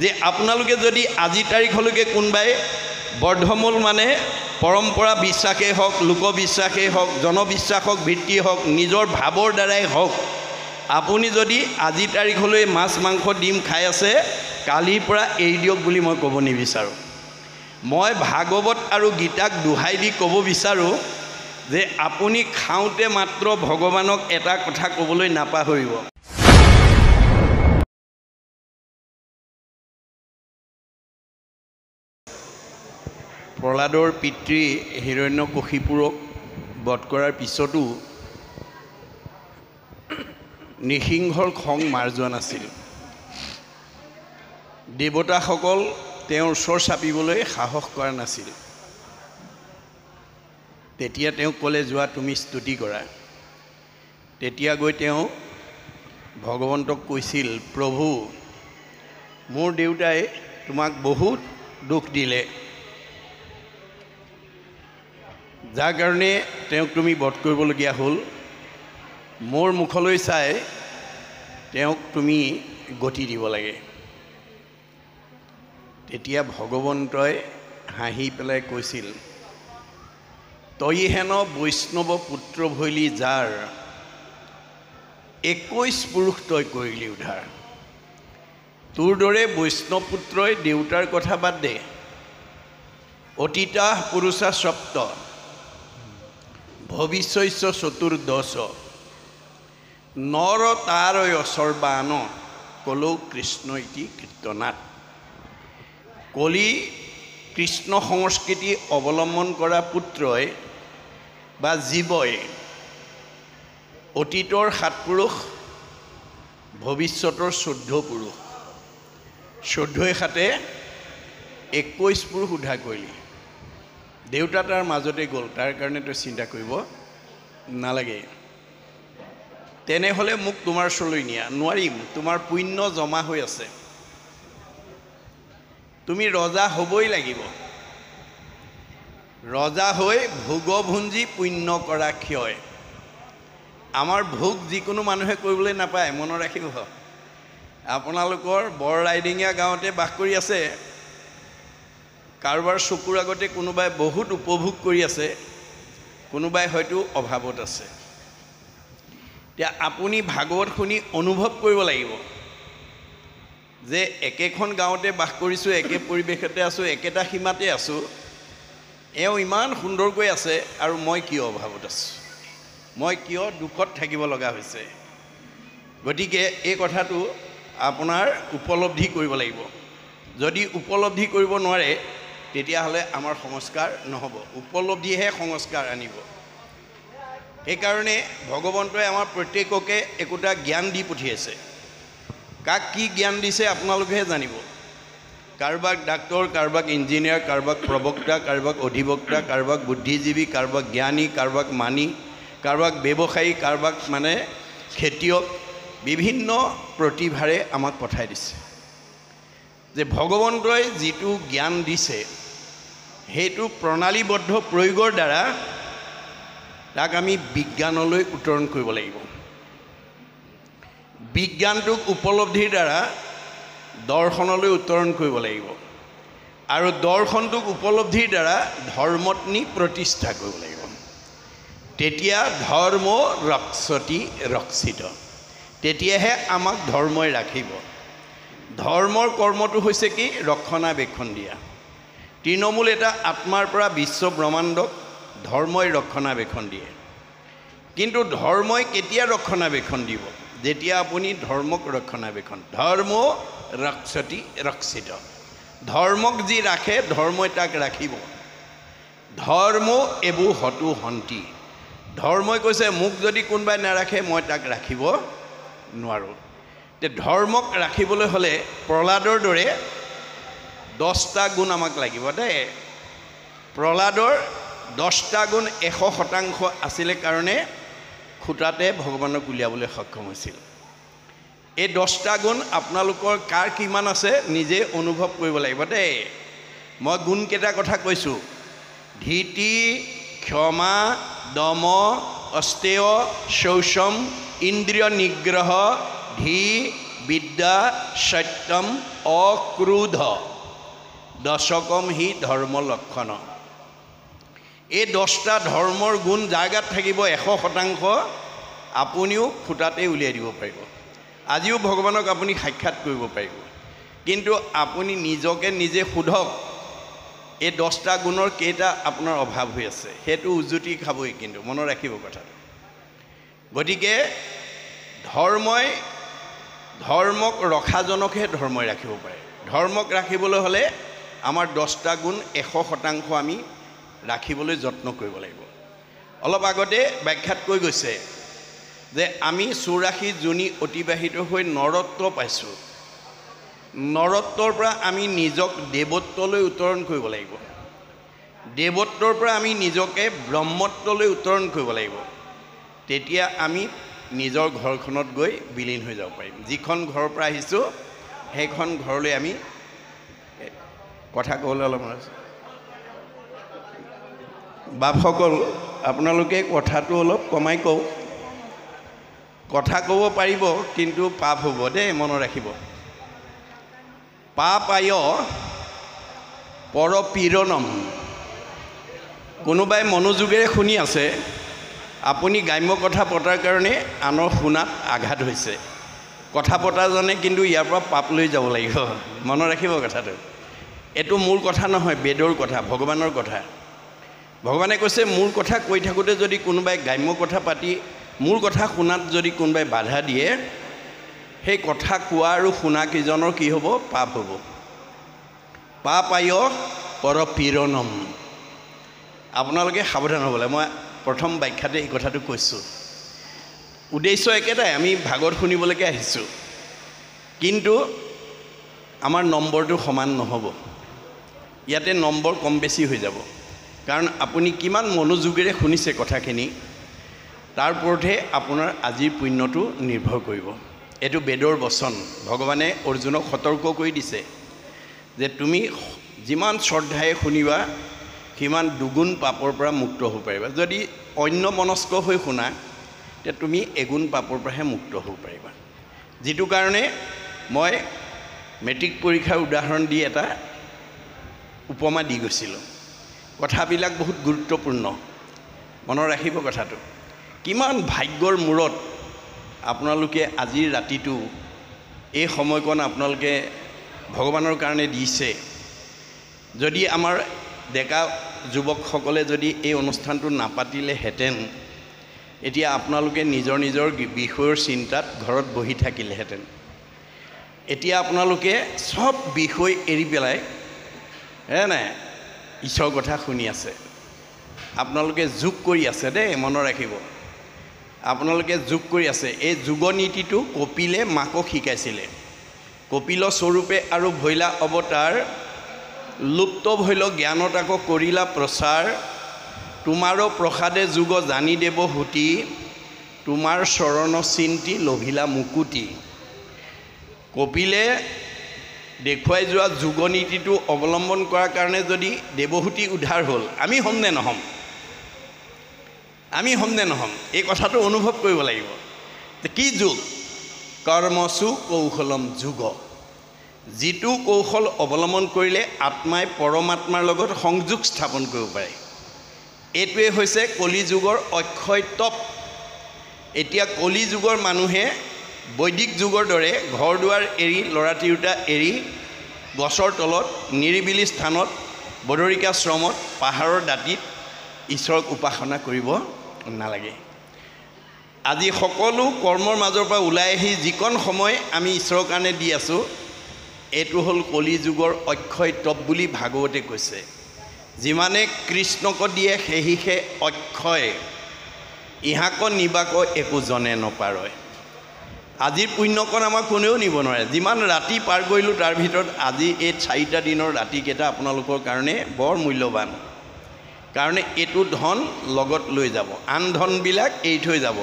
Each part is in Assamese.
যে আপোনালোকে যদি আজি তাৰিখলৈকে কোনোবাই বৰ্ধমূল মানে পৰম্পৰা বিশ্বাসেই হওক লোকবিশ্বাসেই হওক জনবিশ্বাসক ভিত্তি হওক নিজৰ ভাৱৰ দ্বাৰাই হওক আপুনি যদি আজি তাৰিখলৈ মাছ মাংস ডিম খাই আছে কালিৰ পৰা এৰি দিয়ক বুলি মই ক'ব নিবিচাৰোঁ। মই ভাগৱত আৰু গীতাক দোহাই দি ক'ব বিচাৰোঁ যে আপুনি খাওঁতে মাত্ৰ ভগৱানক এটা কথা ক'বলৈ নাপাহৰিব। প্ৰহ্লাদৰ পিতৃ হিৰণ্যকশিপুৰক বধ কৰাৰ পিছতো নৃসিংহৰ খং মাৰ যোৱা নাছিল। দেৱতাসকল তেওঁৰ ওচৰ চাপিবলৈ সাহস কৰা নাছিল। তেতিয়া তেওঁক ক'লে যোৱা তুমি স্তুতি কৰা। তেতিয়া গৈ তেওঁ ভগৱন্তক কৈছিল প্ৰভু মোৰ দেউতাই তোমাক বহুত দুখ দিলে। যাৰ কাৰণে তেওঁক তুমি বধ কৰিবলগীয়া হ'ল মোৰ মুখলৈ চাই তেওঁক তুমি গতি দিব লাগে। তেতিয়া ভগৱন্তই হাঁহি পেলাই কৈছিল তই হেন বৈষ্ণৱ পুত্ৰ ভৈলি যাৰ একৈছ পুৰুষ তই কৰিলি উদ্ধাৰ। তোৰ দৰে বৈষ্ণৱ পুত্ৰই দেউতাৰ কথা বাদ দে। অতীতা পুৰুষা সপ্ত ভৱিষ্যস্য চতুৰ্দশ নৰ তাৰয় সৰ্বান কলৌ কৃষ্ণ ইতি কীৰ্তনাথ কলি কৃষ্ণ সংস্কৃতি অৱলম্বন কৰা পুত্ৰই বা জীৱই অতীতৰ সাত পুৰুষ ভৱিষ্যতৰ চৈধ্য পুৰুষ। চৈধ্যই সাতে একৈছ পুৰুষ উদ্ধাৰ কৰিলি। দেউতা তাৰ মাজতে গ'ল তাৰ কাৰণে তই চিন্তা কৰিব নালাগে। তেনেহ'লে মোক তোমাৰ ওচৰলৈ নিয়া। নোৱাৰিম তোমাৰ পুণ্য জমা হৈ আছে। তুমি ৰজা হ'বই লাগিব। ৰজা হৈ ভোগভুঞ্জি পুণ্য কৰা ক্ষয়। আমাৰ ভোগ যিকোনো মানুহে কৰিবলৈ নাপায় মনত ৰাখিব। আপোনালোকৰ বৰ ৰাইডিঙীয়া গাঁৱতে বাস কৰি আছে। কাৰোবাৰ চকুৰ আগতে কোনোবাই বহুত উপভোগ কৰি আছে কোনোবাই হয়তো অভাৱত আছে। এতিয়া আপুনি ভাগৱত শুনি অনুভৱ কৰিব লাগিব যে একেখন গাঁৱতে বাস কৰিছোঁ একে পৰিৱেশতে আছোঁ একেটা সীমাতে আছোঁ এওঁ ইমান সুন্দৰকৈ আছে আৰু মই কিয় অভাৱত আছোঁ? মই কিয় দুখত থাকিব লগা হৈছে? গতিকে এই কথাটো আপোনাৰ উপলব্ধি কৰিব লাগিব। যদি উপলব্ধি কৰিব নোৱাৰে তেতিয়াহ'লে আমাৰ সংস্কাৰ নহ'ব। উপলব্ধিহে সংস্কাৰ আনিব। সেইকাৰণে ভগৱন্তই আমাৰ প্ৰত্যেককে একোটা জ্ঞান দি পঠিয়াইছে। কাক কি জ্ঞান দিছে আপোনালোকেহে জানিব। কাৰোবাক ডাক্তৰ কাৰোবাক ইঞ্জিনিয়াৰ কাৰোবাক প্ৰবক্তা কাৰোবাক অধিবক্তা কাৰোবাক বুদ্ধিজীৱী কাৰোবাক জ্ঞানী কাৰোবাক মানি কাৰোবাক ব্যৱসায়ী কাৰোবাক মানে খেতিয়ক বিভিন্ন প্ৰতিভাৰে আমাক পঠাই দিছে। যে ভগৱন্তই যিটো জ্ঞান দিছে সেইটো প্ৰণালীবদ্ধ প্ৰয়োগৰ দ্বাৰা তাক আমি বিজ্ঞানলৈ উত্তৰণ কৰিব লাগিব। বিজ্ঞানটোক উপলব্ধিৰ দ্বাৰা দৰ্শনলৈ উত্তৰণ কৰিব লাগিব আৰু দৰ্শনটোক উপলব্ধিৰ দ্বাৰা ধৰ্মত নি প্ৰতিষ্ঠা কৰিব লাগিব। তেতিয়া ধৰ্ম ৰক্ষতি ৰক্ষিত। তেতিয়াহে আমাক ধৰ্মই ৰাখিব। ধৰ্মৰ কৰ্মটো হৈছে কি? ৰক্ষণাবেক্ষণ দিয়া। তৃণমূল এটা আত্মাৰ পৰা বিশ্ব ব্ৰহ্মাণ্ডক ধৰ্মই ৰক্ষণাবেক্ষণ দিয়ে। কিন্তু ধৰ্মই কেতিয়া ৰক্ষণাবেক্ষণ দিব? যেতিয়া আপুনি ধৰ্মক ৰক্ষণাবেক্ষণ ধৰ্ম ৰক্ষতি ৰক্ষিত। ধৰ্মক যি ৰাখে ধৰ্মই তাক ৰাখিব। ধৰ্ম এইবোৰ হতো হন্তি। ধৰ্মই কৈছে মোক যদি কোনোবাই নাৰাখে মই তাক ৰাখিব নোৱাৰোঁ। এতিয়া ধৰ্মক ৰাখিবলৈ হ'লে প্ৰহ্লাদৰ দৰে দহটা গুণ আমাক লাগিব দেই। প্ৰহ্লাদৰ দহটা গুণ এশ শতাংশ আছিলে কাৰণে খুটাতে ভগৱানক উলিয়াবলৈ সক্ষম হৈছিল। এই দহটা গুণ আপোনালোকৰ কাৰ কিমান আছে নিজে অনুভৱ কৰিব লাগিব দেই। মই গুণকেইটা কথা কৈছোঁ। ধীতি ক্ষমা দম অস্তেয় শৌচম ইন্দ্ৰিয় নিগ্ৰহ ধী বিদ্যা সত্যম অক্ৰোধ দশকম হি ধৰ্ম লক্ষণ। এই দহটা ধৰ্মৰ গুণ যাৰ গাত থাকিব এশ শতাংশ আপুনিও ফুটাতে উলিয়াই দিব পাৰিব। আজিও ভগৱানক আপুনি সাক্ষাৎ কৰিব পাৰিব। কিন্তু আপুনি নিজকে নিজে সোধক এই দহটা গুণৰ কেইটা আপোনাৰ অভাৱ হৈ আছে। সেইটো উজুতি খাবই কিন্তু মনত ৰাখিব কথাটো। গতিকে ধৰ্মই ধৰ্মক ৰখাজনকহে ধৰ্মই ৰাখিব পাৰে। ধৰ্মক ৰাখিবলৈ হ'লে আমাৰ দহটা গুণ এশ শতাংশ আমি ৰাখিবলৈ যত্ন কৰিব লাগিব। অলপ আগতে ব্যাখ্যাত কৈ গৈছে যে আমি চৌৰাশী জুনি অতিবাহিত হৈ নৰত্ব পাইছোঁ। নৰত্বৰ পৰা আমি নিজক দেৱত্বলৈ উত্তৰণ কৰিব লাগিব। দেৱত্বৰ পৰা আমি নিজকে ব্ৰহ্মত্বলৈ উত্তৰণ কৰিব লাগিব। তেতিয়া আমি নিজৰ ঘৰখনত গৈ বিলীন হৈ যাব পাৰিম। যিখন ঘৰৰ পৰা আহিছোঁ সেইখন ঘৰলৈ আমি কথা ক'বলৈ আছে। বাপসকল আপোনালোকে কথাটো অলপ কমাই কওক। কথা ক'ব পাৰিব কিন্তু পাপ হ'ব দেই মনত ৰাখিব। পাপ আয় পৰপীড়নম। কোনোবাই মনোযোগেৰে শুনি আছে আপুনি গ্ৰাম্য কথা পতাৰ কাৰণে আনৰ শুনাত আঘাত হৈছে। কথা পতাজনে কিন্তু ইয়াৰ পৰা পাপ লৈ যাব লাগিব। মনত ৰাখিব কথাটো। এইটো মোৰ কথা নহয় বেদৰ কথা ভগৱানৰ কথা। ভগৱানে কৈছে মোৰ কথা কৈ থাকোঁতে যদি কোনোবাই গ্ৰাম্য কথা পাতি মোৰ কথা শুনাত যদি কোনোবাই বাধা দিয়ে সেই কথা কোৱা আৰু শুনা কেইজনৰ কি হ'ব? পাপ হ'ব। পাপ আয় পৰপীড়নম। আপোনালোকে সাৱধান হ'ব লাগে মই প্ৰথম ব্যাখ্যাতে এই কথাটো কৈছোঁ। উদ্দেশ্য একেটাই আমি ভাগত শুনিবলৈকে আহিছোঁ। কিন্তু আমাৰ নম্বৰটো সমান নহ'ব। ইয়াতে নম্বৰ কম বেছি হৈ যাব। কাৰণ আপুনি কিমান মনোযোগেৰে শুনিছে কথাখিনি তাৰ ওপৰতহে আপোনাৰ আজিৰ পুণ্যটো নিৰ্ভৰ কৰিব। এইটো বেদৰ বচন। ভগৱানে অৰ্জুনক সতৰ্ক কৰি দিছে যে তুমি যিমান শ্ৰদ্ধাৰে শুনিবা সিমান দুগুণ পাপৰ পৰা মুক্ত হ'ব পাৰিবা। যদি অন্য মনস্ক হৈ শুনা তেতিয়া তুমি এগুণ পাপৰ পৰাহে মুক্ত হ'ব পাৰিবা। যিটো কাৰণে মই মেট্ৰিক পৰীক্ষাৰ উদাহৰণ দি এটা উপমা দি গৈছিলোঁ। কথাবিলাক বহুত গুৰুত্বপূৰ্ণ। মনত ৰাখিব কথাটো। কিমান ভাগ্যৰ মূৰত আপোনালোকে আজিৰ ৰাতিটো এই সময়কণ আপোনালোকে ভগৱানৰ কাৰণে দিছে। যদি আমাৰ ডেকা যুৱকসকলে যদি এই অনুষ্ঠানটো নাপাতিলেহেঁতেন এতিয়া আপোনালোকে নিজৰ নিজৰ বিষয়ৰ চিন্তাত ঘৰত বহি থাকিলেহেঁতেন। এতিয়া আপোনালোকে চব বিষয় এৰি পেলাই হে নাই ঈশ্বৰৰ কথা শুনি আছে। আপোনালোকে যোগ কৰি আছে দেই মনত ৰাখিব। আপোনালোকে যোগ কৰি আছে। এই যোগ নীতিটো কপিলে মাকক শিকাইছিলে। কপিল স্বৰূপে আৰু ভৈলা অৱতাৰ লুপ্ত ভৈল জ্ঞানত আকৌ কৰিলা প্ৰচাৰ। তোমাৰো প্ৰসাদে যুগ জানি দেৱ সুতি। তোমাৰ চৰণ চিন্তি লভিলা মুকুতি। কপিলে দেখুৱাই যোৱা যুগ নীতিটো অৱলম্বন কৰাৰ কাৰণে যদি দেৱহূতি উদ্ধাৰ হ'ল আমি হ'ম নে নহ'ম? আমি হ'ম নে নহ'ম? এই কথাটো অনুভৱ কৰিব লাগিব। কি যুগ? কৰ্মচু কৌশলম যুগ। যিটো কৌশল অৱলম্বন কৰিলে আত্মাই পৰমাত্মাৰ লগত সংযোগ স্থাপন কৰিব পাৰে। এইটোৱে হৈছে কলি যুগৰ অক্ষয় তপ। এতিয়া কলি যুগৰ মানুহে বৈদিক যুগৰ দৰে ঘৰ দুৱাৰ এৰি ল'ৰা তিৰোতা এৰি গছৰ তলত নিৰিবিলি স্থানত বদৰিকাশ্ৰমত পাহাৰৰ দাঁতিত ঈশ্বৰক উপাসনা কৰিব নালাগে। আজি সকলো কৰ্মৰ মাজৰ পৰা ওলাই আহি যিকণ সময় আমি ঈশ্বৰৰ কাৰণে দি আছোঁ এইটো হ'ল কলি যুগৰ অক্ষয় তপ বুলি ভাগৱতে কৈছে। যিমানে কৃষ্ণক দিয়ে সেহিহে অক্ষয়। ইহাক নিবাক একো জনে নপাৰয়। আজিৰ পুণ্যকণ আমাক কোনেও নিব নোৱাৰে। যিমান ৰাতি পাৰ কৰিলোঁ তাৰ ভিতৰত আজি এই চাৰিটা দিনৰ ৰাতিকেইটা আপোনালোকৰ কাৰণে বৰ মূল্যৱান। কাৰণ এইটো ধন লগত লৈ যাব। আন ধনবিলাক এৰি থৈ যাব।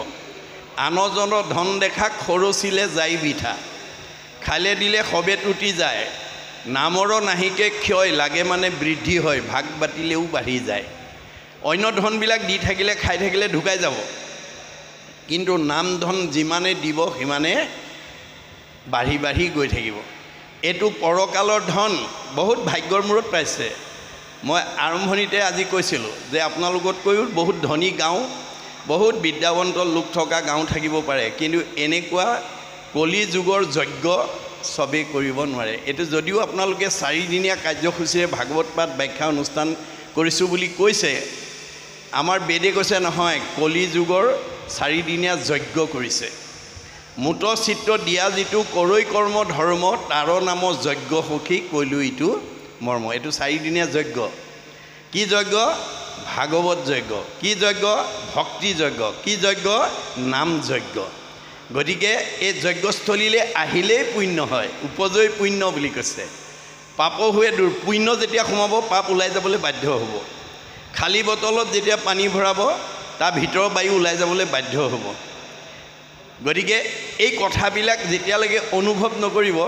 আনজনৰ ধন দেখা খৰচিলে যাই বিঠা খালে দিলে সবে টুটি যায়। নামৰ নাহিকে ক্ষয় লাগে মানে বৃদ্ধি হয় ভাগ বাতিলেও বাঢ়ি যায়। অন্য ধনবিলাক দি থাকিলে খাই থাকিলে ঢুকাই যাব। কিন্তু নাম ধন যিমানে দিব সিমানে বাঢ়ি বাঢ়ি গৈ থাকিব। এইটো পৰকালৰ ধন বহুত ভাগ্যৰ মূৰত পাইছে। মই আৰম্ভণিতে আজি কৈছিলোঁ যে আপোনালোকতকৈও বহুত ধনী গাঁও বহুত বিদ্যাৱন্ত লোক থকা গাঁও থাকিব পাৰে। কিন্তু এনেকুৱা কলি যুগৰ যজ্ঞ চবেই কৰিব নোৱাৰে। এইটো যদিও আপোনালোকে চাৰিদিনীয়া কাৰ্যসূচীৰে ভাগৱত পাঠ ব্যাখ্যা অনুষ্ঠান কৰিছোঁ বুলি কৈছে আমাৰ বেদে কৈছে নহয় কলি যুগৰ চাৰিদিনীয়া যজ্ঞ কৰিছে। মূত চিত্ৰ দিয়া যিটো কৰৈ কৰ্ম ধৰ্ম তাৰ নাম যজ্ঞ সখী কৈলো ইটো মৰ্ম। এইটো চাৰিদিনীয়া যজ্ঞ। কি যজ্ঞ? ভাগৱত যজ্ঞ। কি যজ্ঞ? ভক্তি যজ্ঞ। কি যজ্ঞ? নাম যজ্ঞ। গতিকে এই যজ্ঞস্থলীলৈ আহিলেই পুণ্য হয় উপজয় পুণ্য বুলি কৈছে। পাপ হৈ দূৰ পুণ্য যেতিয়া সোমাব পাপ ওলাই যাবলৈ বাধ্য হ'ব। খালী বটলত যেতিয়া পানী ভৰাব তাৰ ভিতৰৰ বায়ু ওলাই যাবলৈ বাধ্য হ'ব। গতিকে এই কথাবিলাক যেতিয়ালৈকে অনুভৱ নকৰিব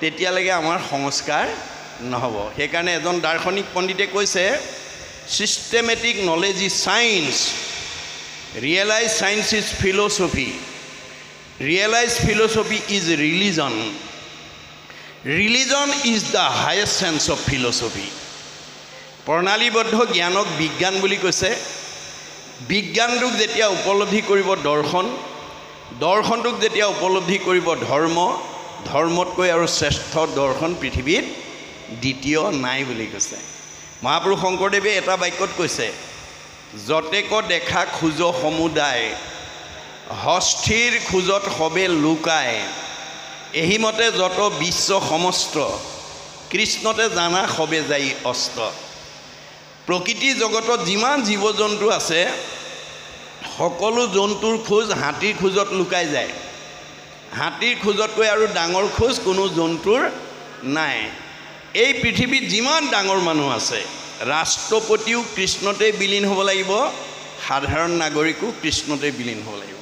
তেতিয়ালৈকে আমাৰ সংস্কাৰ নহ'ব। সেইকাৰণে এজন দাৰ্শনিক পণ্ডিতে কৈছে systematic knowledge is science realise science is philosophy realise philosophy is religion religion is the highest sense of philosophy প্ৰণালীবদ্ধ জ্ঞানক বিজ্ঞান বুলি কৈছে। বিজ্ঞানটোক যেতিয়া উপলব্ধি কৰিব দৰ্শন দৰ্শনটোক যেতিয়া উপলব্ধি কৰিব ধৰ্ম ধৰ্মতকৈ আৰু শ্ৰেষ্ঠ দৰ্শন পৃথিৱীত দ্বিতীয় নাই বুলি কৈছে। মহাপুৰুষ শংকৰদেৱে এটা বাক্যত কৈছে যতেক দেখা খোজ সমুদায়। হস্থিৰ খোজত সবে লুকায়। এহিমতে যত বিশ্ব সমস্ত কৃষ্ণতে জানা সবে যাই অস্ত। প্ৰকৃতি জগতত যিমান জীৱ জন্তু আছে সকলো জন্তুৰ খোজ হাতীৰ খোজত লুকাই যায়। হাতীৰ খোজতকৈ আৰু ডাঙৰ খোজ কোনো জন্তুৰ নাই। এই পৃথিৱীত যিমান ডাঙৰ মানুহ আছে ৰাষ্ট্ৰপতিও কৃষ্ণতে বিলীন হ'ব লাগিব সাধাৰণ নাগৰিকো কৃষ্ণতে বিলীন হ'ব লাগিব।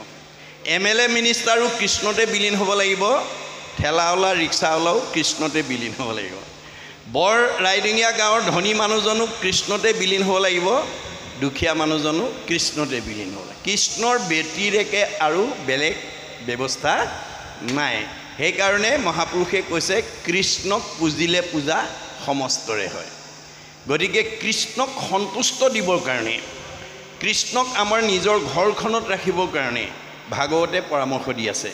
এম এল এ মিনিষ্টাৰো কৃষ্ণতে বিলীন হ'ব লাগিব। ঠেলাৱালা ৰিক্সাৱালাও কৃষ্ণতে বিলীন হ'ব লাগিব। বৰ ৰাইডিঙীয়া গাঁৱৰ ধনী মানুহজনো কৃষ্ণতে বিলীন হ'ব লাগিব। দুখীয়া মানুহজনো কৃষ্ণতে বিলীন হ'ব লাগিব। কৃষ্ণৰ ব্যতিৰেকে আৰু বেলেগ ব্যৱস্থা নাই। সেইকাৰণে মহাপুৰুষে কৈছে কৃষ্ণক পুজিলে পূজা সমস্তৰে হয়। গতিকে কৃষ্ণক সন্তুষ্ট দিবৰ কাৰণে কৃষ্ণক আমাৰ নিজৰ ঘৰখনত ৰাখিবৰ কাৰণে ভাগৱতে পৰামৰ্শ দি আছে।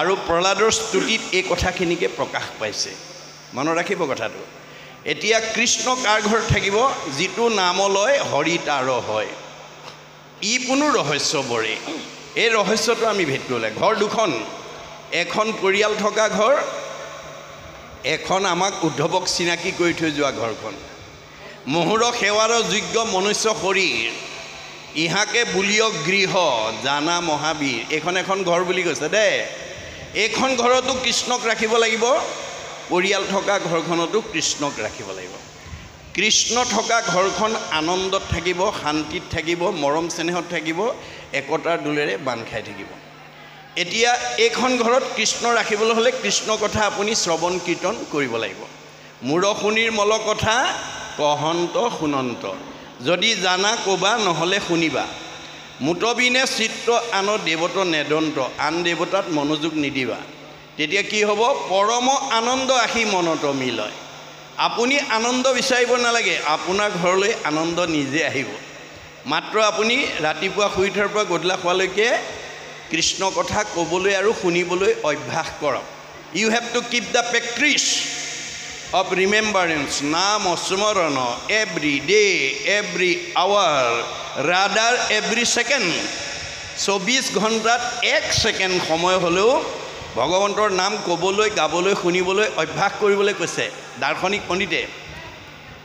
আৰু প্ৰহ্লাদৰ স্তুতিত এই কথাখিনিকে প্ৰকাশ পাইছে। মনত ৰাখিব কথাটো। এতিয়া কৃষ্ণ কাৰ ঘৰত থাকিব যিটো নামলৈ হৰি তাৰ হয়। ই কোনো ৰহস্য বৰে। এই ৰহস্যটো আমি ভেদ কৰিব লাগে ঘৰ দুখন। এখন পৰিয়াল থকা ঘৰ এখন আমাক উদ্ধৱক চিনাকি কৰি থৈ যোৱা ঘৰখন। মহুৰ সেৱাৰ যোগ্য মনুষ্য শৰীৰ। ইহাকে বুলিয় গৃহ জানা মহাবীৰ। এইখন এখন ঘৰ বুলি কৈছে দেই এইখন ঘৰতো কৃষ্ণক ৰাখিব লাগিব পৰিয়াল থকা ঘৰখনতো কৃষ্ণক ৰাখিব লাগিব। কৃষ্ণ থকা ঘৰখন আনন্দত থাকিব শান্তিত থাকিব মৰম চেনেহত থাকিব একতাৰ দোলেৰে বান্ধ খাই থাকিব। এতিয়া এইখন ঘৰত কৃষ্ণ ৰাখিবলৈ হ'লে কৃষ্ণ কথা আপুনি শ্ৰৱণ কীৰ্তন কৰিব লাগিব। মূৰ শুনিৰ মল কথা কহন্ত শুনন্ত যদি জানা ক'বা নহ'লে শুনিবা। মুতবিনে চিত্ৰ আন দেৱত নেদন্ত আন দেৱতাত মনোযোগ নিদিবা। তেতিয়া কি হ'ব? পৰম আনন্দ আহি মনত মিলয় আপুনি আনন্দ বিচাৰিব নালাগে আপোনাৰ ঘৰলৈ আনন্দ নিজে আহিব। মাত্ৰ আপুনি ৰাতিপুৱা শুই উঠাৰ পৰা গধূলা খোৱালৈকে কৃষ্ণ কথা ক'বলৈ আৰু শুনিবলৈ অভ্যাস কৰক। You have to keep the practice of remembrance নাম স্মৰণ every day every hour rather every second চৌবিছ ঘণ্টাত এক ছেকেণ্ড সময় হ'লেও ভগৱন্তৰ নাম ক'বলৈ গাবলৈ শুনিবলৈ অভ্যাস কৰিবলৈ কৈছে দাৰ্শনিক পণ্ডিতে।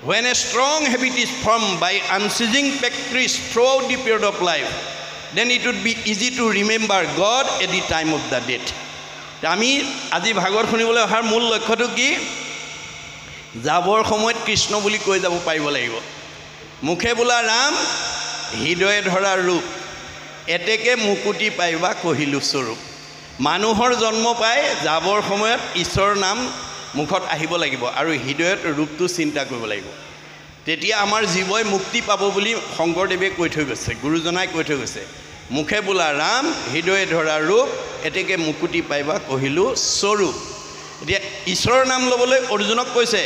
When a strong habit is form by unceasing practice throughout the period of life then it would be easy to remember God at the time of the death আমি আজি ভাগৱত শুনিবলৈ অহাৰ মূল লক্ষ্যটো কি? যাবৰ সময়ত কৃষ্ণ বুলি কৈ যাব পাৰিব লাগিব। মুখে বোলা ৰাম হৃদয়ে ধৰা ৰূপ এতেকে মুকুতি পাইবা কহিলোঁ স্বৰূপ। মানুহৰ জন্ম পাই যাবৰ সময়ত ঈশ্বৰৰ নাম মুখত আহিব লাগিব আৰু হৃদয়ত ৰূপটো চিন্তা কৰিব লাগিব। তেতিয়া আমাৰ জীৱই মুক্তি পাব বুলি শংকৰদেৱে কৈ থৈ গৈছে গুৰুজনাই কৈ থৈ গৈছে। মুখে বোলা ৰাম হৃদয়ে ধৰা ৰূপ এতেকে মুকুতি পাইবা কহিলোঁ স্বৰূপ। এতিয়া ঈশ্বৰৰ নাম ল'বলৈ অৰ্জুনক কৈছে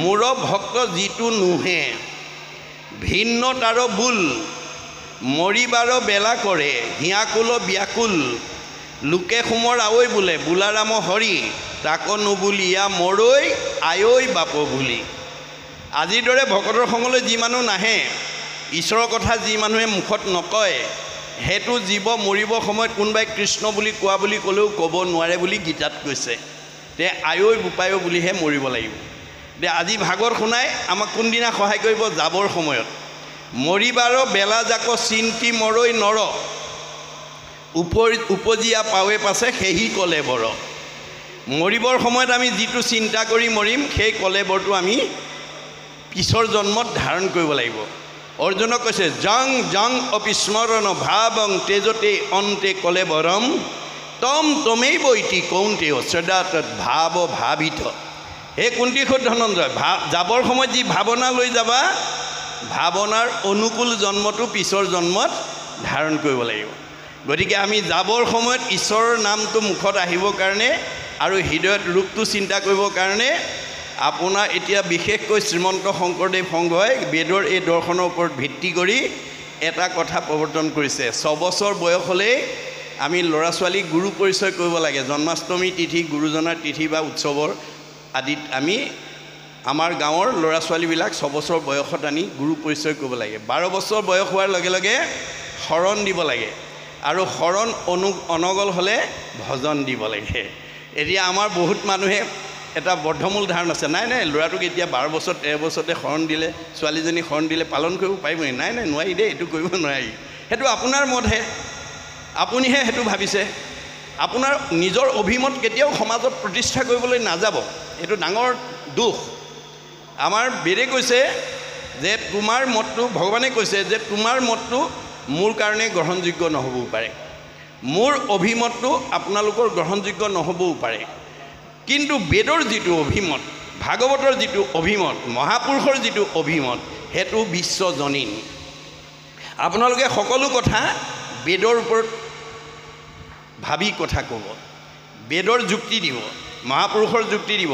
মূৰ ভক্ত যিটো নোহে ভিন্ন তাৰ বোল মৰিবাৰ বেলা কৰে হিয়াকুল ব্যাকুল লোকে সোমৰ আৱৈ বোলে বোলাৰাম হৰি তাক নুবুলিয়া মৰৈ আয়ৈ বাপ বুলি। আজিৰ দৰে ভকতৰ সংগলৈ যি মানুহ নাহে ঈশ্বৰৰ কথা যি মানুহে মুখত নকয় সেইটো জীৱ মৰিব সময়ত কোনোবাই কৃষ্ণ বুলি কোৱা বুলি ক'লেও ক'ব নোৱাৰে বুলি গীতাত কৈছে। তে আয়ৈ বোপায়ো বুলিহে মৰিব লাগিব। এতিয়া আজি ভাগত শুনাই আমাক কোনদিনা সহায় কৰিব? যাবৰ সময়ত। মৰিবাৰ বেলা জাক চিন্তি মৰৈ নৰ। উপৰি উপজীয়া পাৱে পাছে সেহি কলে বৰ। মৰিবৰ সময়ত আমি যিটো চিন্তা কৰি মৰিম সেই কলেবৰটো আমি পিছৰ জন্মত ধাৰণ কৰিব লাগিব। অৰ্জুনক কৈছে জং জং অপিস্মৰণ ভাৱং তেজতে অন্তে কলে বৰম। তম তমেই বৈতি কৌন্তে তৎ ভাৱ ভাবিত। সেই কুন্তি সুত ধনঞ্জয় ভা যাবৰ সময়ত যি ভাৱনা লৈ যাবা ভাৱনাৰ অনুকূল জন্মটো পিছৰ জন্মত ধাৰণ কৰিব লাগিব। গতিকে আমি যাবৰ সময়ত ঈশ্বৰৰ নামটো মুখত আহিবৰ কাৰণে আৰু হৃদয়ত ৰূপটো চিন্তা কৰিবৰ কাৰণে আপোনাৰ এতিয়া বিশেষকৈ শ্ৰীমন্ত শংকৰদেৱ সংঘই বেদৰ এই দৰ্শনৰ ওপৰত ভিত্তি কৰি এটা কথা প্ৰৱৰ্তন কৰিছে। ছবছৰ বয়স হ'লেই আমি ল'ৰা ছোৱালীক গুৰু পৰিচয় কৰিব লাগে। জন্মাষ্টমী তিথি গুৰুজনাৰ তিথি বা উৎসৱৰ আদিত আমি আমাৰ গাঁৱৰ ল'ৰা ছোৱালীবিলাক ছবছৰ বয়সত আনি গুৰু পৰিচয় কৰিব লাগে। বাৰ বছৰ বয়স হোৱাৰ লগে লগে শৰণ দিব লাগে আৰু শৰণ অনু অনগল হ'লে ভজন দিব লাগে। এতিয়া আমাৰ বহুত মানুহে এটা বদ্ধমূল ধাৰণ আছে। নাই নাই ল'ৰাটোক এতিয়া বাৰ বছৰ তেৰ বছৰতে শৰণ দিলে ছোৱালীজনী শৰণ দিলে পালন কৰিব পাৰিব নাই নাই নোৱাৰি দেই এইটো কৰিব নোৱাৰি। সেইটো আপোনাৰ মতহে। আপুনিহে সেইটো ভাবিছে আপোনাৰ নিজৰ অভিমত কেতিয়াও সমাজত প্ৰতিষ্ঠা কৰিবলৈ নাযাব এইটো ডাঙৰ দুখ। আমাৰ বেদে কৈছে যে তোমাৰ মতটো ভগৱানে কৈছে যে তোমাৰ মতটো মোৰ কাৰণে গ্ৰহণযোগ্য নহ'বও পাৰে। মোৰ অভিমতটো আপোনালোকৰ গ্ৰহণযোগ্য নহ'বও পাৰে। কিন্তু বেদৰ যিটো অভিমত ভাগৱতৰ যিটো অভিমত মহাপুৰুষৰ যিটো অভিমত সেইটো বিশ্বজনীন। আপোনালোকে সকলো কথা বেদৰ ওপৰত ভাবি কথা ক'ব। বেদৰ যুক্তি দিব মহাপুৰুষৰ যুক্তি দিব।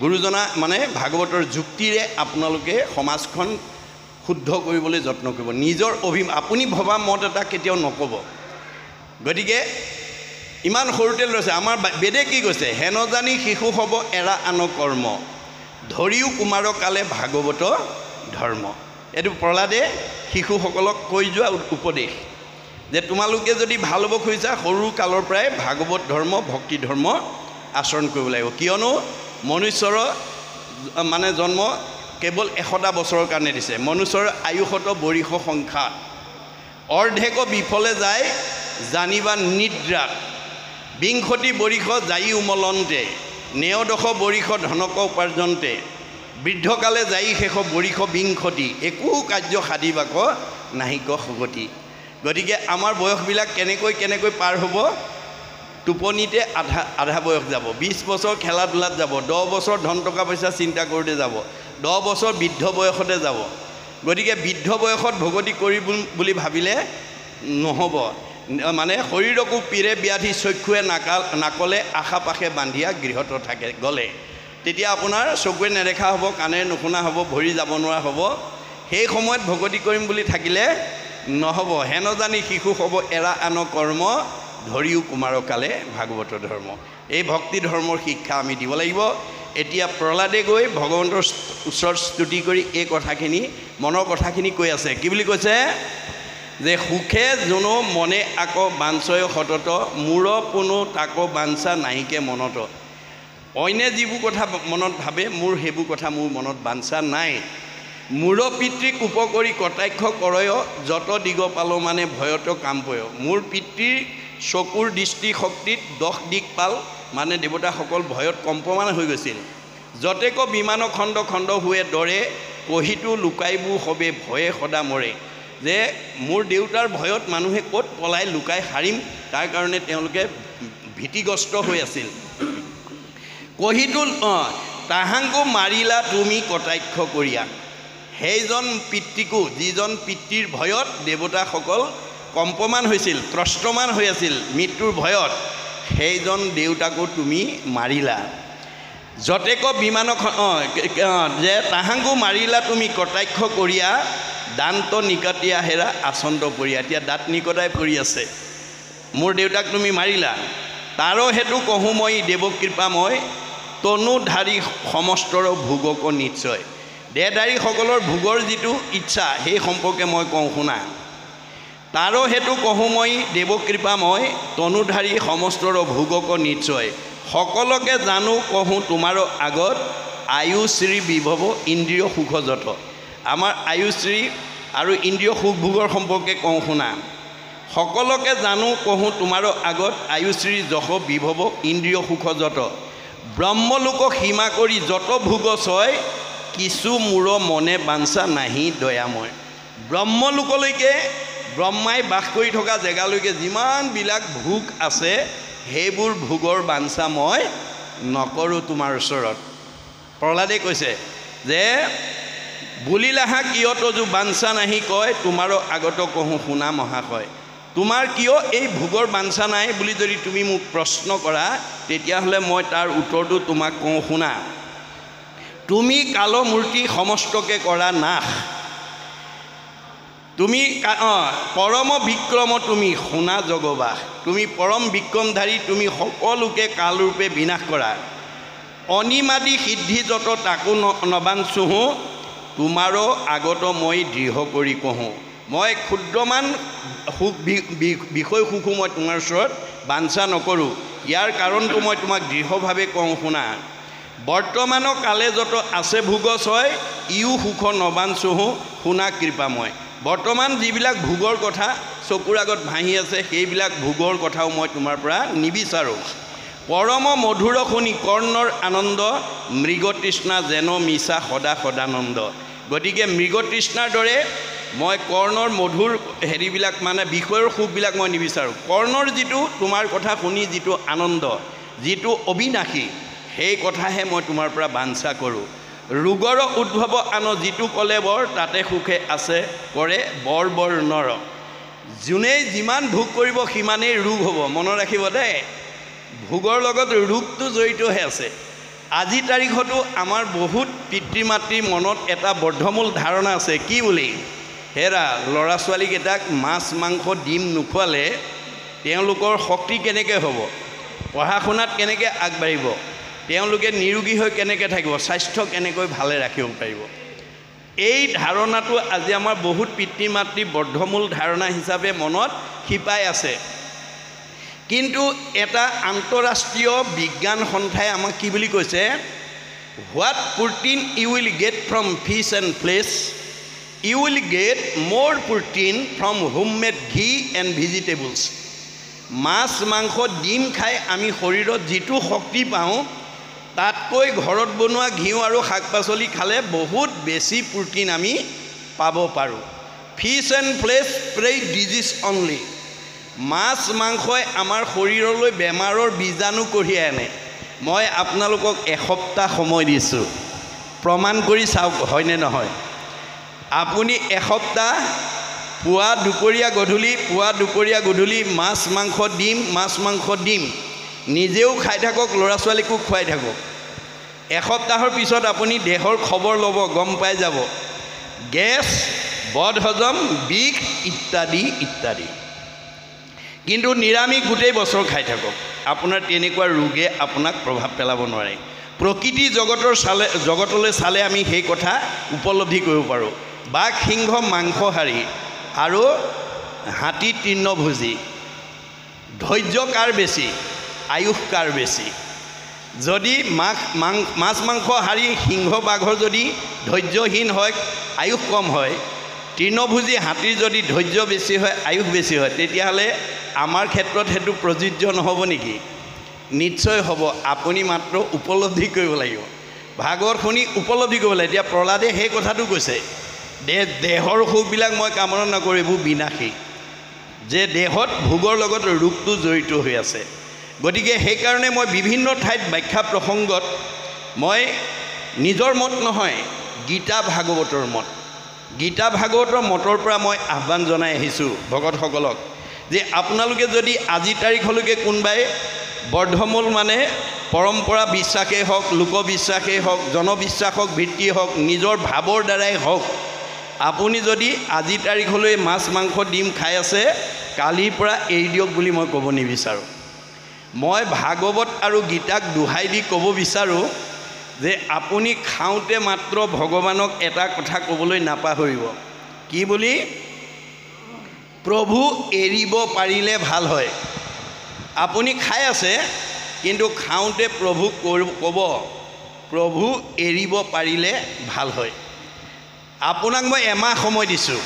গুৰুজনা মানে ভাগৱতৰ যুক্তিৰে আপোনালোকে সমাজখন শুদ্ধ কৰিবলৈ যত্ন কৰিব। নিজৰ অভি আপুনি ভবা মত এটা কেতিয়াও নক'ব। গতিকে ইমান সৰুতে লৈছে। আমাৰ বেদে কি কৈছে? হেন জানি শিশু হ'ব এৰা আন কৰ্ম। ধৰিও কুমাৰ কালে ভাগৱত ধৰ্ম। এইটো প্ৰহ্লাদে শিশুসকলক কৈ যোৱা উপদেশ। যে তোমালোকে যদি ভাল হ'ব খুজিছা সৰু কালৰ পৰাই ভাগৱত ধৰ্ম ভক্তি ধৰ্ম আচৰণ কৰিব লাগিব। কিয়নো মনুষ্যৰ মানে জন্ম কেৱল এশটা বছৰৰ কাৰণে দিছে। মনুষ্যৰ আয়ুসত বৰিষ সংখ্যা। অৰ্ধেক বিফলে যায় জানিবা নিদ্ৰাত। বিংশতি বৰিষ যায়ী উমলন্তে। নেয়দশ বৰিষ ধনক উপাৰ্জনতে। বৃদ্ধকালে যায়ী শেষ বৰিষ বিংশতি। একো কাৰ্য সাধিবাক নাহিক সুগতি। গতিকে আমাৰ বয়সবিলাক কেনেকৈ কেনেকৈ পাৰ হ'ব? টোপনিতে আধা আধা বয়স যাব। বিছ বছৰ খেলা ধূলাত যাব। দহ বছৰ ধন টকা পইচা চিন্তা কৰোঁতে যাব। দহ বছৰ বৃদ্ধ বয়সতে যাব। গতিকে বৃদ্ধ বয়সত ভগতি কৰিম বুলি ভাবিলে নহ'ব। মানে শৰীৰকো পীৰে ব্যাধি চক্ষুৱে নাকাল নাকলে আশা পাশে বান্ধিয়া গৃহত থাকে গ'লে। তেতিয়া আপোনাৰ চকুৱে নেদেখা হ'ব কাণেৰে নুশুনা হ'ব ভৰি যাব নোৱাৰা হ'ব। সেই সময়ত ভগতি কৰিম বুলি থাকিলে নহ'ব। হেন জানি শিশু হ'ব এৰা আন কৰ্ম ধৰিও কুমাৰকালে ভাগৱত ধৰ্ম। এই ভক্তি ধৰ্মৰ শিক্ষা আমি দিব লাগিব। এতিয়া প্ৰহ্লাদে গৈ ভগৱন্তৰ ওচৰত স্তুতি কৰি এই কথাখিনি মনৰ কথাখিনি কৈ আছে। কি বুলি কৈছে? যে সুখে যোনো মনে আকৌ বাঞ্চয় সতত মূৰ পোনো তাকো বাঞ্চা নাহিকে মনত। অইনে যিবোৰ কথা মনত ভাবে মোৰ সেইবোৰ কথা মোৰ মনত বাঞ্চা নাই। মূৰ পিতৃক উপকৰি কটাক্ষ কৰয় যত দিগ পালো মানে ভয়ত কামপয় মোৰ পিতৃৰ চকুৰ দৃষ্টি শক্তিত দহ দিশ পাল মানে দেৱতাসকল ভয়ত কম্পমান হৈ গৈছিল। যতেক বিমান খণ্ড খণ্ড হোৱে দৰে কহিটো লুকাইবোৰ সবে ভয়ে সদা মৰে। যে মোৰ দেউতাৰ ভয়ত মানুহে ক'ত পলাই লুকাই সাৰিম তাৰ কাৰণে তেওঁলোকে ভীতিগ্ৰস্ত হৈ আছিল। কহিটো অঁ তাহাংকো মাৰিলা তুমি কটাক্ষ কৰিয়া। সেইজন পিতৃকো যিজন পিতৃৰ ভয়ত দেৱতাসকল কম্পমান হৈছিল ত্ৰস্তমান হৈ আছিল মৃত্যুৰ ভয়ত সেইজন দেউতাকো তুমি মাৰিলা। যতেক বিমানখন অঁ যে তাহাংকো মাৰিলা তুমি কটাক্ষ কৰিয়া দান্ত নিকটীয়া হেৰা আচন্ত পৰিয়া। এতিয়া দাঁত নিকটাই পৰি আছে। মোৰ দেউতাক তুমি মাৰিলা। তাৰো সেইটো কহোঁ মই দেৱকৃপাময় তনুধাৰী সমস্তৰ ভোগক নিশ্চয়। দেহধাৰীসকলৰ ভোগৰ যিটো ইচ্ছা সেই সম্পৰ্কে মই কওঁ শুনা। তাৰো সেইটো কহোঁ মই দেৱকৃপাময় তনুধাৰী সমস্তৰ ভোগক নিশ্চয়। সকলোকে জানো কহোঁ তোমাৰো আগত আয়ুশ্ৰী বিভৱ ইন্দ্ৰিয় সুখযত আমাৰ আয়ুশ্ৰী আৰু ইন্দ্ৰিয় সুখ ভোগৰ সম্পৰ্কে কওঁ শুনা। সকলোকে জানো কহোঁ তোমাৰো আগত আয়ুশ্ৰী যশ বিভৱ ইন্দ্ৰিয় সুখযত ব্ৰহ্মলোকক সীমা কৰি যত ভোগ ছয় কিছু মূৰ মনে বাঞ্ছা নাহি দয়াময়। ব্ৰহ্মলোকলৈকে ব্ৰহ্মাই বাস কৰি থকা জেগালৈকে যিমানবিলাক ভোগ আছে সেইবোৰ ভোগৰ বাঞ্ছা মই নকৰোঁ তোমাৰ ওচৰত। প্ৰহ্লাদে কৈছে যে বুলিলাহা কিয় তজু বাঞ্ছা নাহি কয় তোমাৰো আগত কহোঁ শুনা মহাশয়। তোমাৰ কিয় এই ভোগৰ বাঞ্ছা নাই বুলি যদি তুমি মোক প্ৰশ্ন কৰা তেতিয়াহ'লে মই তাৰ উত্তৰটো তোমাক কওঁ শুনা। তুমি কালমূৰ্তি সমস্তকে কৰা নাশ। তুমি অঁ পৰম বিক্ৰম তুমি শুনা জগবাস। তুমি পৰম বিক্ৰমধাৰী তুমি সকলোকে কালৰূপে বিনাশ কৰা। অনিমাদি সিদ্ধি যত তাকো নবাঞ্চোহো। তোমাৰো আগত মই দৃঢ় কৰি কহোঁ। মই ক্ষুদ্ৰমান সুখ বিষয় সুখো মই তোমাৰ ওচৰত বাঞ্ছা নকৰোঁ। ইয়াৰ কাৰণটো মই তোমাক দৃঢ়ভাৱে কওঁ শুনা। বৰ্তমানৰ কালে যত আছে ভোগ ছয় ইও সুখ নবাঞ্চোহো শুনা কৃপাময়। বৰ্তমান যিবিলাক ভোগৰ কথা চকুৰ আগত ভাহি আছে সেইবিলাক ভোগৰ কথাও মই তোমাৰ পৰা নিবিচাৰোঁ। পৰম মধুৰ শুনি কৰ্ণৰ আনন্দ মৃগতৃষ্ণা যেন মিছা সদা সদানন্দ। গতিকে মৃগতৃষ্ণাৰ দৰে মই কৰ্ণৰ মধুৰ হেৰিবিলাক মানে বিষয়ৰ সুখবিলাক মই নিবিচাৰোঁ। কৰ্ণৰ যিটো তোমাৰ কথা শুনি যিটো আনন্দ যিটো অবিনাশী সেই কথাহে মই তোমাৰ পৰা বাঞ্ছা কৰোঁ। ৰোগৰ উদ্ভৱ আন যিটো ক'লে বৰ তাতে সুখে আছে কৰে বৰ বৰ নৰ। যোনেই যিমান ভোগ কৰিব সিমানেই ৰোগ হ'ব। মনত ৰাখিব দেই ভোগৰ লগত ৰোগটো জড়িত হৈ আছে। আজি তাৰিখতো আমাৰ বহুত পিতৃ মাতৃৰ মনত এটা বৰ্ধমূল ধাৰণা আছে। কি বুলি? হেৰা ল'ৰা ছোৱালীকেইটাক মাছ মাংস ডিম নোখোৱালে তেওঁলোকৰ শক্তি কেনেকৈ হ'ব? পঢ়া শুনাত কেনেকৈ আগবাঢ়িব? তেওঁলোকে নিৰোগী হৈ কেনেকৈ থাকিব? স্বাস্থ্য কেনেকৈ ভালে ৰাখিব পাৰিব? এই ধাৰণাটো আজি আমাৰ বহুত পিতৃ মাতৃ বৰ্ধমূল ধাৰণা হিচাপে মনত শিপাই আছে। কিন্তু এটা আন্তঃৰাষ্ট্ৰীয় বিজ্ঞান সন্থাই আমাক কি বুলি কৈছে? What protein you will get from fish and flesh you will get more protein from homemade ghee and vegetables মাছ মাংস ডিম খাই আমি শৰীৰত যিটো শক্তি পাওঁ তাতকৈ ঘৰত বনোৱা ঘিউ আৰু শাক পাচলি খালে বহুত বেছি প্ৰটিন আমি পাব পাৰোঁ। Fish and flesh pray disease only মাছ মাংসই আমাৰ শৰীৰলৈ বেমাৰৰ বীজাণু কঢ়িয়াই আনে। মই আপোনালোকক এসপ্তাহ সময় দিছোঁ। প্ৰমাণ কৰি চাওক হয়নে নহয়? আপুনি এসপ্তাহ পুৱা দুপৰীয়া গধূলি পুৱা দুপৰীয়া গধূলি মাছ মাংস দিম মাছ মাংস দিম। নিজেও খাই থাকক ল'ৰা ছোৱালীকো খুৱাই থাকক। এসপ্তাহৰ পিছত আপুনি দেহৰ খবৰ ল'ব গম পাই যাব। গেছ বদহজম বিষ ইত্যাদি ইত্যাদি। কিন্তু নিৰামিষ গোটেই বছৰ খাই থাকক। আপোনাৰ তেনেকুৱা ৰোগে আপোনাক প্ৰভাৱ পেলাব নোৱাৰে। প্ৰকৃতি জগতৰ চালে জগতলৈ চালে আমি সেই কথা উপলব্ধি কৰিব পাৰোঁ। বাঘ সিংহ মাংসহাৰী আৰু হাতী তৃণভোজী। ধৈৰ্য কাৰ বেছি? আয়ুস কাৰ বেছি? যদি মাছ মাং মাছ মাংস হাৰি সিংহ বাঘৰ যদি ধৈৰ্যহীন হয় আয়ুস কম হয় তৃণভোজী হাতীৰ যদি ধৈৰ্য বেছি হয় আয়ুস বেছি হয় তেতিয়াহ'লে আমাৰ ক্ষেত্ৰত সেইটো প্ৰযোজ্য নহ'ব নেকি? নিশ্চয় হ'ব। আপুনি মাত্ৰ উপলব্ধি কৰিব লাগিব। ভাগৱত শুনি উপলব্ধি কৰিব লাগিব। এতিয়া প্ৰহ্লাদে সেই কথাটো কৈছে দেহ দেহৰ সুখবিলাক মই কামনা নকৰোঁ এইবোৰ বিনাশী। যে দেহত ভোগৰ লগত ৰোগটো জড়িত হৈ আছে। গতিকে সেইকাৰণে মই বিভিন্ন ঠাইত ব্যাখ্যা প্ৰসংগত মই নিজৰ মত নহয় গীতা ভাগৱতৰ মত। গীতা ভাগৱতৰ মতৰ পৰা মই আহ্বান জনাই আহিছোঁ ভকতসকলক যে আপোনালোকে যদি আজি তাৰিখলৈকে কোনোবাই বৰ্ধমূল মানে পৰম্পৰা বিশ্বাসেই হওক লোকবিশ্বাসেই হওক জনবিশ্বাসক ভিত্তি হওক নিজৰ ভাৱৰ দ্বাৰাই হওক আপুনি যদি আজি তাৰিখলৈ মাছ মাংস ডিম খাই আছে কালিৰ পৰা এৰি দিয়ক বুলি মই ক'ব নিবিচাৰোঁ। মই ভাগৱত আৰু গীতাক দোহাই দি ক'ব বিচাৰোঁ যে আপুনি খাওঁতে মাত্ৰ ভগৱানক এটা কথা ক'বলৈ নাপাহৰিব। কি বুলি? প্ৰভু এৰিব পাৰিলে ভাল হয়। আপুনি খাই আছে কিন্তু খাওঁতে প্ৰভুক ক'ব প্ৰভু এৰিব পাৰিলে ভাল হয়। আপোনাক মই এমাহ সময় দিছোঁ।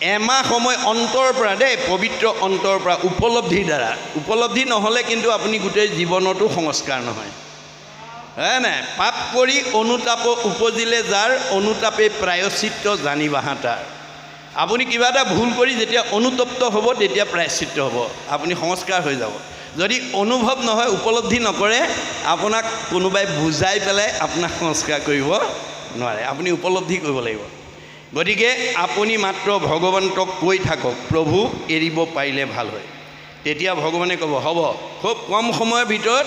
এমাহ সময় অন্তৰ পৰা দেই পবিত্ৰ অন্তৰ পৰা উপলব্ধিৰ দ্বাৰা। উপলব্ধি নহ'লে কিন্তু আপুনি গোটেই জীৱনতো সংস্কাৰ নহয়। হয় নাই? পাপ কৰি অনুতাপ উপজিলে যাৰ অনুতাপে প্ৰায়চিত্ৰ জানিবাহা তাৰ। আপুনি কিবা এটা ভুল কৰি যেতিয়া অনুতপ্ত হ'ব তেতিয়া প্ৰায়চিত্ৰ হ'ব। আপুনি সংস্কাৰ হৈ যাব। যদি অনুভৱ নহয় উপলব্ধি নকৰে আপোনাক কোনোবাই বুজাই পেলাই আপোনাক সংস্কাৰ কৰিব নোৱাৰে। আপুনি উপলব্ধি কৰিব লাগিব। গতিকে আপুনি মাত্ৰ ভগৱন্তক কৈ থাকক প্ৰভু এৰিব পাৰিলে ভাল হয়। তেতিয়া ভগৱানে ক'ব হ'ব। খুব কম সময়ৰ ভিতৰত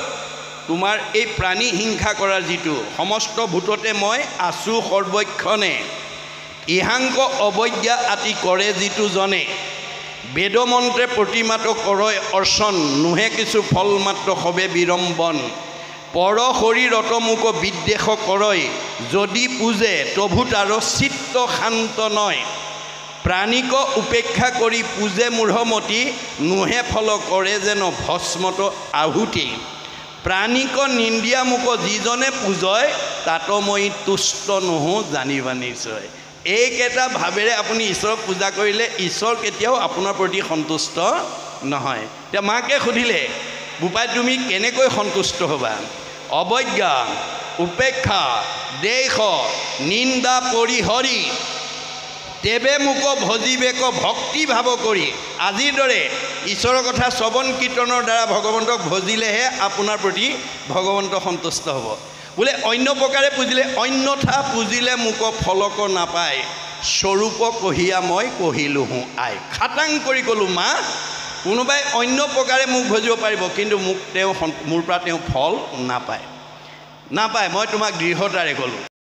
তোমাৰ এই প্ৰাণী হিংসা কৰাৰ যিটো সমস্ত ভূততে মই আছোঁ সৰ্বক্ষণে ইহাংক অৱজ্ঞা আতি কৰে যিটো জনে বেদমন্ত্ৰে প্ৰতিমাত কৰয় অৰ্চন নোহে কিছু ফল মাত্ৰ সবে বিড়ম্বন। পৰ শৰীৰত মোক বিদ্বেষ কৰয় যদি পূজে প্ৰভু তাৰ চিত্ত শান্ত নয়। প্ৰাণিক উপেক্ষা কৰি পূজে মূঢ়মতি নোহে ফল কৰে যেন ভস্মত আহুতি। প্ৰাণিক নিন্দিয়া মোক যিজনে পূজয় তাত মই তুষ্ট নহওঁ জানিবা নিশ্চয়। এইকেইটা ভাৱেৰে আপুনি ঈশ্বৰক পূজা কৰিলে ঈশ্বৰ কেতিয়াও আপোনাৰ প্ৰতি সন্তুষ্ট নহয়। এতিয়া মাকে সুধিলে বোপাই তুমি কেনেকৈ সন্তুষ্ট হ'বা? অৱজ্ঞা উপেক্ষা দেশ নিন্দা পৰিহৰি তেবে মোক ভজিবেক ভক্তিভাৱ কৰি। আজিৰ দৰে ঈশ্বৰৰ কথা শ্ৰৱণ কীৰ্তনৰ দ্বাৰা ভগৱন্তক ভজিলেহে আপোনাৰ প্ৰতি ভগৱন্ত সন্তুষ্ট হ'ব। বোলে অন্য প্ৰকাৰে পুজিলে অন্যথা পুজিলে মোক ফলক নাপায়। স্বৰূপ কহিয়া মই কহিলোঁ হওঁ আই। খাটাং কৰি ক'লোঁ মা কোনোবাই অন্য প্ৰকাৰে মোক ভজিব পাৰিব কিন্তু মোক তেওঁ মোৰ পৰা তেওঁ ফল নাপায়। নাপায়। মই তোমাক দৃঢ়তাৰে ক'লোঁ।